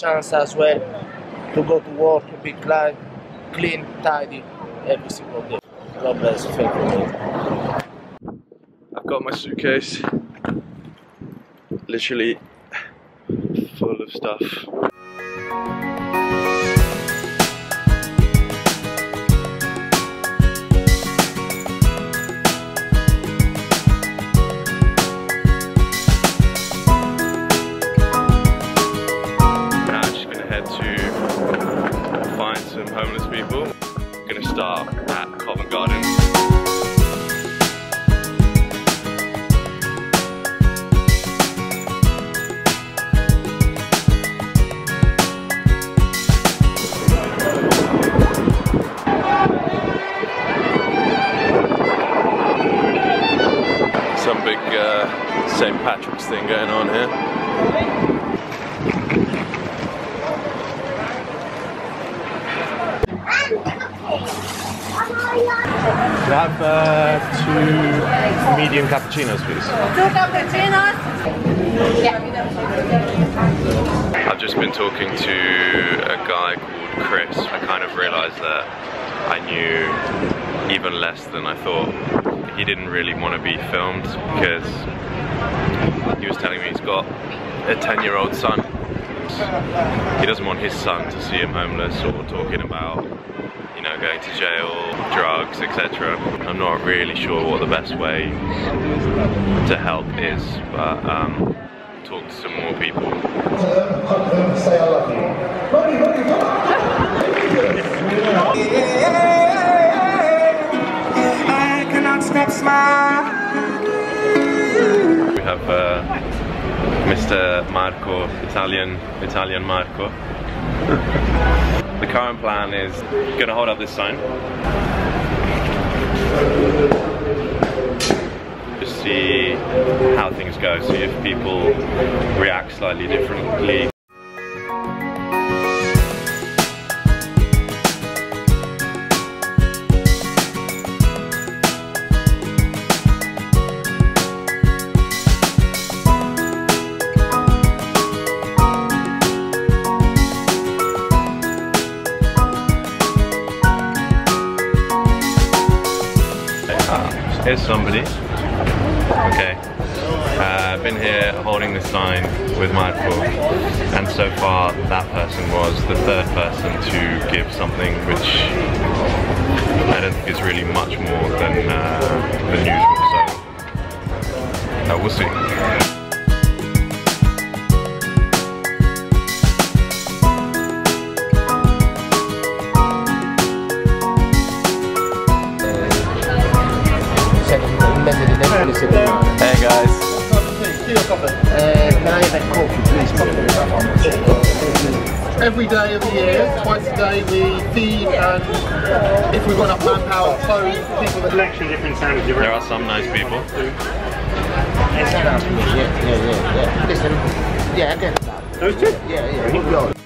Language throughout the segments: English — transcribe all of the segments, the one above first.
chance as well to go to work, be clean, clean, tidy every single day. God bless. Thank you. I've got my suitcase literally full of stuff. Cappuccinos, please? Two cappuccinos. I've just been talking to a guy called Chris. I kind of realised that I knew even less than I thought. He didn't really want to be filmed because he was telling me he's got a 10 year old son. He doesn't want his son to see him homeless or talking about, going to jail, drugs, etc. I'm not really sure what the best way to help is, but um, talk to some more people. We have uh, Mr. Marco, Italian, Italian Marco. The current plan is gonna hold up this sign. Just see how things go, see if people react slightly differently. Somebody. Okay. Uh, I've been here holding the sign with my Marco, and so far that person was the third person to give something which I don't think is really much more than, uh, than usual. So uh, we'll see. Uh, can I have a coffee, please? Every day of the year, twice a day, we feed and if we've got enough manpower, clothe people that Collection of different sandwiches. There are some nice people. Yes, I know. Yeah, yeah, yeah, yeah. Listen, yeah, I get that. Those two? Yeah, yeah,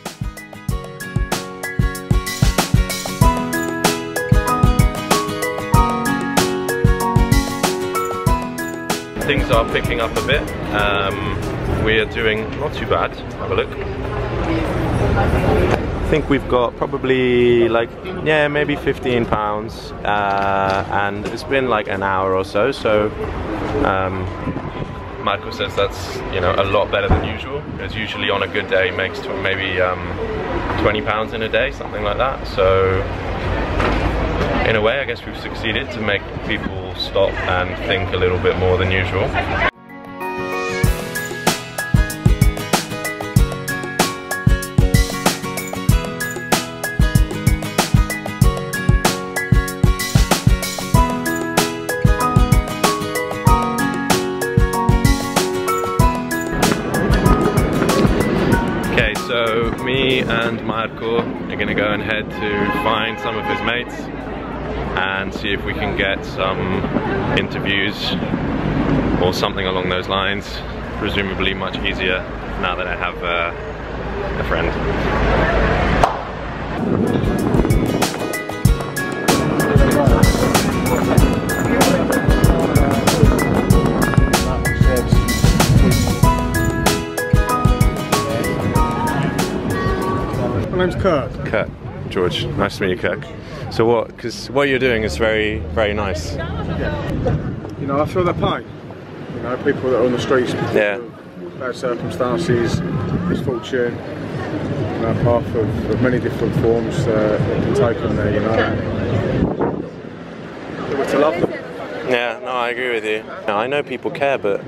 Things are picking up a bit. Um, we are doing not too bad. Have a look. I think we've got probably like yeah maybe 15 pounds uh, and it's been like an hour or so so um, Marco says that's you know a lot better than usual because usually on a good day makes tw maybe um, 20 pounds in a day something like that so in a way I guess we've succeeded to make people stop and think a little bit more than usual. Okay, so me and Marco are gonna go and head to find some of his mates and see if we can get some interviews or something along those lines. Presumably much easier now that I have uh, a friend. My name's Kurt. Kirk. George. Nice to meet you, Kirk. So what? Because what you're doing is very, very nice. Yeah. You know, I feel their pain. You know, people that are on the streets Yeah. bad circumstances, misfortune, you know, path of, of many different forms uh, that can take them there, you know. We're to love them. Yeah, no, I agree with you. I know people care, but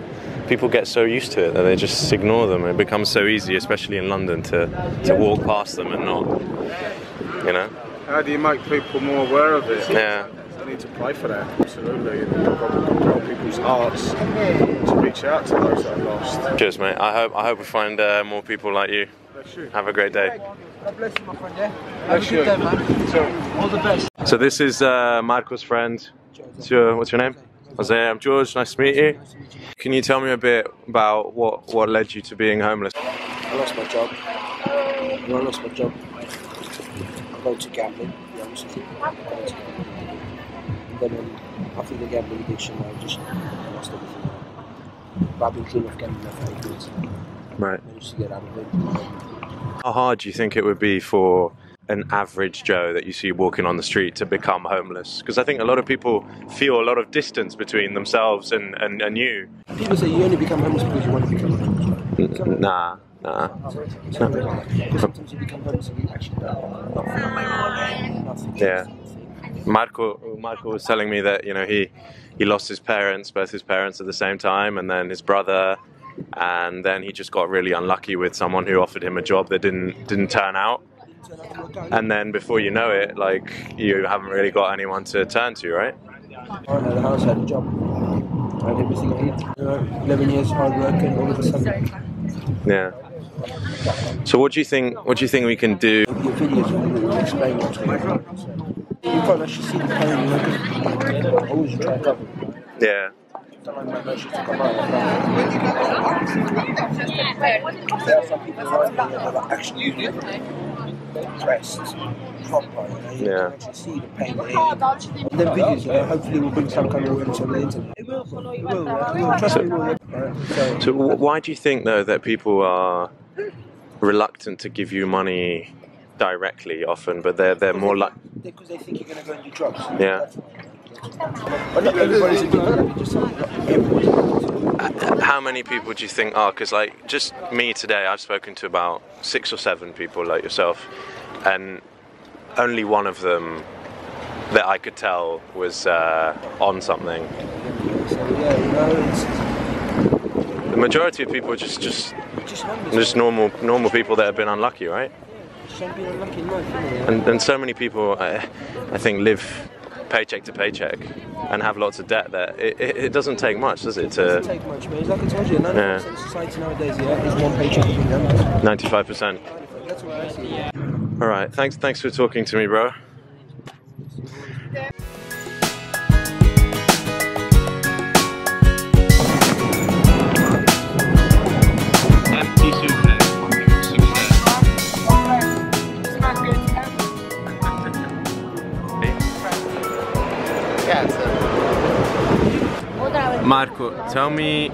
people get so used to it that they just ignore them. It becomes so easy, especially in London, to, to walk past them and not, you know? How do you make people more aware of it? Yeah. They need to play for that, absolutely. And you've got to compel people's hearts to reach out to those that are lost. Cheers, mate. I hope I hope we find uh, more people like you. Bless. Have a great day. God bless you, my friend, yeah? Have a good day, man. All the best. So this is uh, Marco's friend. What's your, what's your name? Jose. I'm George. Nice to meet you. Can you tell me a bit about what what led you to being homeless? I lost my job. I lost my job, I gambling, to be honest with you. I gambling. And then um, after the gambling addiction, I just lost everything. But I've been clean of gambling for eight years. Right. managed to get out of it. How hard do you think it would be for an average Joe that you see walking on the street to become homeless? Because I think a lot of people feel a lot of distance between themselves and, and, and you. People say you only become homeless because you want to become homeless. N- Nah, nah. It's not really like that. Because sometimes you become homeless and you actually don't. Yeah. Marco Marco was telling me that you know he he lost his parents, both his parents at the same time, and then his brother, and then he just got really unlucky with someone who offered him a job that didn't didn't turn out. And then before you know it, like you haven't really got anyone to turn to, right? A house, had a job. I had everything I need. 11 years hard work and all of a sudden Yeah. So what do you think? What do you think we can do? your videos will explain what's going on. So you can't actually see the pain, you know, because I always try to cover. Yeah. Sometimes my emotions come out. There are some people around that are actually depressed, proper, you Yeah. can actually see the pain they're. And then videos, you know, hopefully will bring some kind of awareness on the internet. It will, it will, it will. Trust me, it will. So, So why do you think though that people are reluctant to give you money directly often, but they're they're more like because they think you're going to go and do drugs. Yeah. That's why. But not everybody's addicted, just everybody. How many people do you think are? Because like just me today, I've spoken to about six or seven people like yourself, and only one of them that I could tell was uh, on something. So, yeah, you know, it's The majority of people just just just homeless. just normal normal people that have been unlucky, right? Just don't unlucky in life. And and so many people, I, I think, live paycheck to paycheck and have lots of debt. That it, it, it doesn't take much, does it? It doesn't To take much, man. It's like I told you, 90% Yeah. of society nowadays, yeah, is one paycheck a week. ninety-five percent. That's what I see. All right. Thanks. Thanks for talking to me, bro. Marco, tell me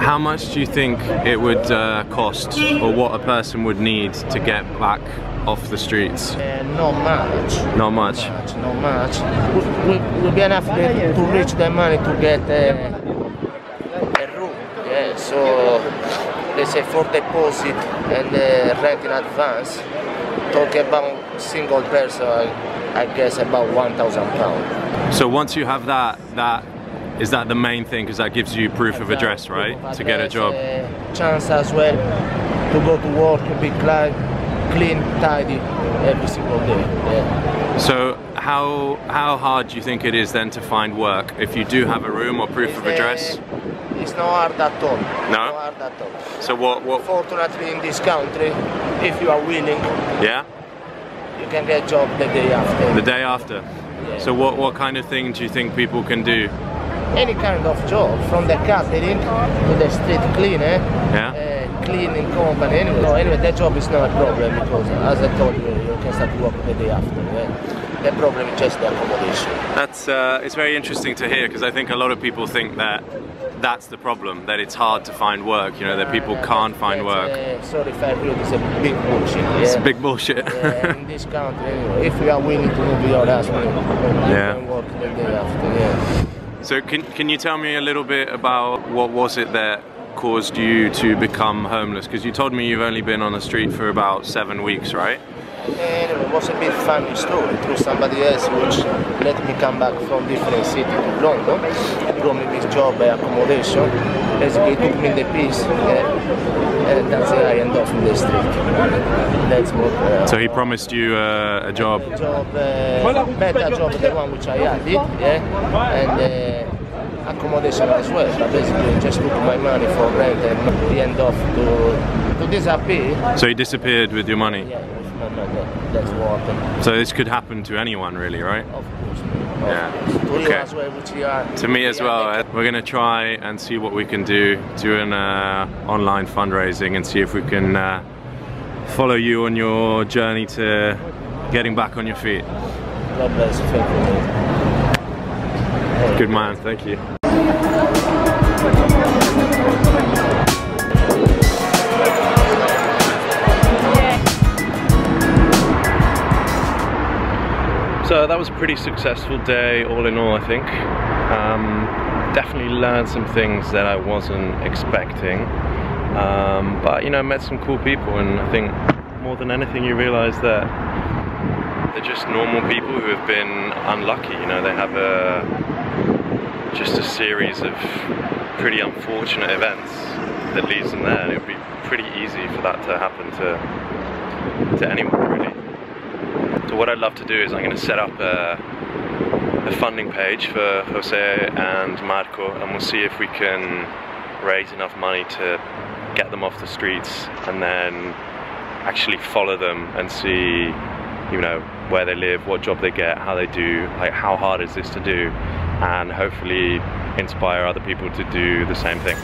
how much do you think it would uh, cost or what a person would need to get back off the streets? Uh, not much. Not much. much, not much. We, we, will be enough to, reach the money to get uh, a room. Yeah, so let's say for deposit and uh, rent in advance. Talking about single person, I, guess about one thousand pound. So once you have that, that is that the main thing because that gives you proof of address, right? To get a job. chance as well to go to work, to be clean, clean, tidy every single day. Yeah. So how how hard do you think it is then to find work if you do have a room or proof of address? uh, It's not hard at all. No? Not hard at all. So what what? Fortunately, in this country, if you are willing, Yeah, you can get a job the day after. the day after. So what what kind of thing do you think people can do? Any kind of job, from the catering to the street cleaner, Yeah. uh, cleaning company. Anyway, no, anyway, that job is not a problem because, as I told you, you can start work the day after. Yeah? The problem is just the accommodation. That's uh, it's very interesting to hear because I think a lot of people think that that's the problem, that it's hard to find work, you know, that people Uh, can't find work. Uh, sorry if I rude, it's a big bullshit. Yeah. It's big bullshit. yeah, in this country, anyway. If you are willing to move your husband, you Yeah. can work the day. Yeah. So can, can you tell me a little bit about what was it that caused you to become homeless? Because you told me you've only been on the street for about seven weeks, right? Anyway, it was a bit funny story through somebody else which let me come back from different city to London, and got me this job and accommodation, basically took me the piece, yeah, and that's how I end up in the street. That's what. Uh, So he promised you uh, a job. job, uh, better job than the one which I had, yeah, and uh, accommodation as well. But basically, just took my money for rent and the end off to to disappear. So he disappeared with your money. Yeah, with my money. That's what happened. So this could happen to anyone, really, right? Of course. Of Yeah. course. To you Okay. as well, which you are. To me as well. We're gonna try and see what we can do, do an uh, online fundraising and see if we can uh, follow you on your journey to getting back on your feet. God bless. Thank you. Good man, thank you. So that was a pretty successful day, all in all, I think. Um, definitely learned some things that I wasn't expecting. Um, but you know, met some cool people, and I think more than anything, you realize that they're just normal people who have been unlucky. You know, they have a just a series of pretty unfortunate events that leads them there, and it would be pretty easy for that to happen to to anyone really. So what I'd love to do is I'm going to set up a, a funding page for Jose and Marco, and we'll see if we can raise enough money to get them off the streets, and then actually follow them and see, you know, where they live, what job they get, how they do, like how hard is this to do, and hopefully inspire other people to do the same thing.